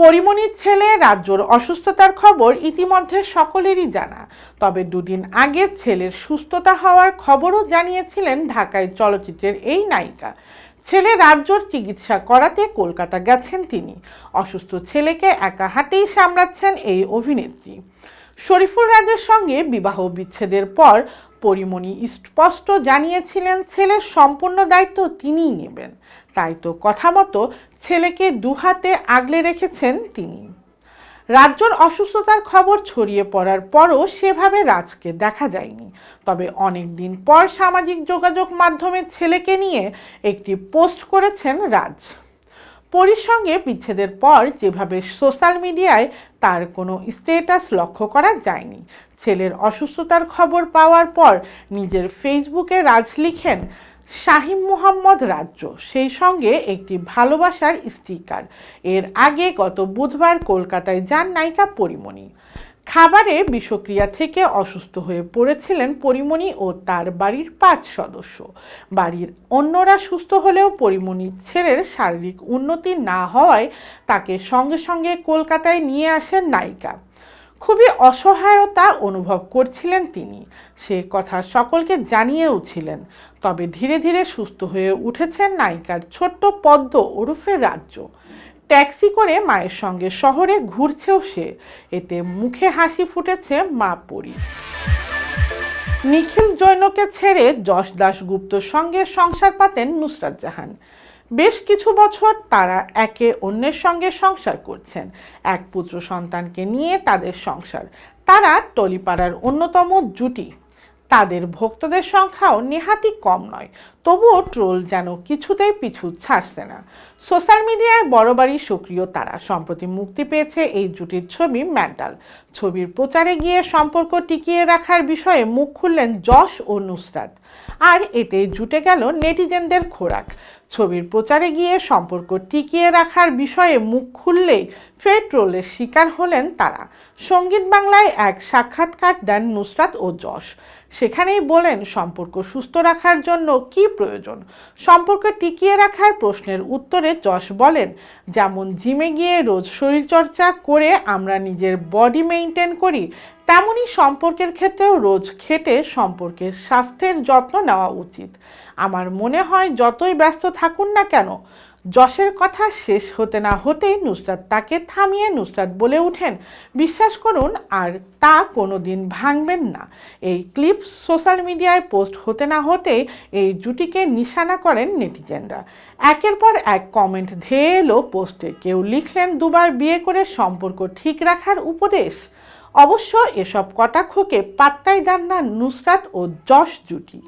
পরিমণির ছেলে রাজ্যর অসুস্থতার খবর ইতিমধ্যে সকলেরই জানা। তবে দুদিন আগে ছেলের সুস্থতা হওয়ার খবরও জানিয়েছিলেন ঢাকায় চলচ্চিত্রের এই নায়িকা। ছেলে রাজ্যর চিকিৎসা করাতে কলকাতা গেছেন তিনি। অসুস্থ ছেলেকে একা হাতেই সামলাচ্ছেন এই অভিনেত্রী। শরীফুল রাজের সঙ্গে বিবাহ বিচ্ছেদের পর পরিমণি স্পষ্ট জানিয়েছিলেন ছেলের সম্পূর্ণ দায়িত্ব তিনিই নেবেন। তাই তো কথা মতো ছেলেকে দুহাতে আগলে রেখেছেন তিনি। রাজ্যর অসুস্থতার খবর ছড়িয়ে পড়ার পরও সেভাবে রাজকে দেখা যায়নি। তবে অনেক দিন পর সামাজিক যোগাযোগ মাধ্যমে ছেলেকে নিয়ে একটি পোস্ট করেছেন রাজ। পরির সঙ্গে বিচ্ছেদের পর যেভাবে সোশ্যাল মিডিয়ায় তার কোনো স্টেটাস লক্ষ্য করা যায়নি, ছেলের অসুস্থতার খবর পাওয়ার পর নিজের ফেসবুকে রাজ লিখেন শাহিম মোহাম্মদ রাজ্য সেই সঙ্গে একটি ভালোবাসার স্টিকার। এর আগে গত বুধবার কলকাতায় যান নায়িকা পরিমণি। খাবারে বিষক্রিয়া থেকে অসুস্থ হয়ে পড়েছিলেন পরিমণি ও তার বাড়ির পাঁচ সদস্য। বাড়ির অন্যরা সুস্থ হলেও পরিমণির ছেলের শারীরিক উন্নতি না হওয়ায় তাকে সঙ্গে সঙ্গে কলকাতায় নিয়ে আসেন নায়িকা। খুবই অসহায়তা অনুভব করছিলেন তিনি। সে কথা সকলকে জানিয়েওছিলেন তবে ধীরে ধীরে সুস্থ হয়ে উঠেছেন নায়িকার ছোট্ট পদ্ম ওরফে রাজ্য। ট্যাক্সি করে মায়ের সঙ্গে শহরে ঘুরছেও সে। এতে মুখে হাসি ফুটেছে মা পরি। নিখিল জৈনকে ছেড়ে যশ দাশগুপ্তর সঙ্গে সংসার পাতেন নুসরাত জাহান। বেশ কিছু বছর তারা একে অন্যের সঙ্গে সংসার করছেন। এক পুত্র সন্তানকে নিয়ে তাদের সংসার। তারা টলিপাড়ার অন্যতম জুটি। তাদের ভক্তদের সংখ্যাও নেহাতি কম নয়। তবুও ট্রোল যেন কিছুতেই পিছু ছাড়ছে না। সোশ্যাল মিডিয়ায় বড়বারই সক্রিয় তারা। সম্প্রতি মুক্তি পেয়েছে এই জুটির ছবি ম্যান্টাল ছবির প্রচারে গিয়ে সম্পর্ক টিকিয়ে রাখার বিষয়ে মুখ খুললেন যশ ও নুসরাত। আর এতে জুটে গেল নেটিজেনদের খোরাক। ছবির প্রচারে গিয়ে সম্পর্ক টিকিয়ে রাখার বিষয়ে মুখ খুললেই ফের ট্রোলের শিকার হলেন তারা। সংগীত বাংলায় এক সাক্ষাৎকার দেন নুসরাত ও যশ। সেখানেই বলেন, সম্পর্ক সুস্থ রাখার জন্য কি প্রয়োজন। সম্পর্ক টিকিয়ে রাখার প্রশ্নের উত্তরে যশ বলেন, যেমন জিমে গিয়ে রোজ শরীরচর্চা করে আমরা নিজের বডি মেনটেন করি তেমনই সম্পর্কের ক্ষেত্রেও রোজ খেটে সম্পর্কের স্বাস্থ্যের যত্ন নেওয়া উচিত। আমার মনে হয় যতই ব্যস্ত থাকুন না কেন যশের কথা শেষ হতে না হতেই নুসরাত তাকে থামিয়ে নুসরাত বলে উঠেন বিশ্বাস করুন, আর তা কোনো দিন ভাঙবেন না। এই ক্লিপ সোশ্যাল মিডিয়ায় পোস্ট হতে না হতেই এই জুটিকে নিশানা করেন নেটিজেনরা। একের পর এক কমেন্ট ধেয়ে এলো পোস্টে, কেউ লিখলেন দুবার বিয়ে করে সম্পর্ক ঠিক রাখার উপদেশ। অবশ্য এসব কটাক্ষকে পাত্তাই দেন না নুসরাত ও যশ জুটি।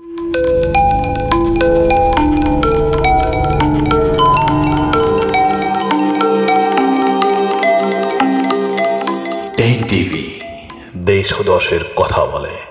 টেক টিভি দেশ ও দশের কথা বলে।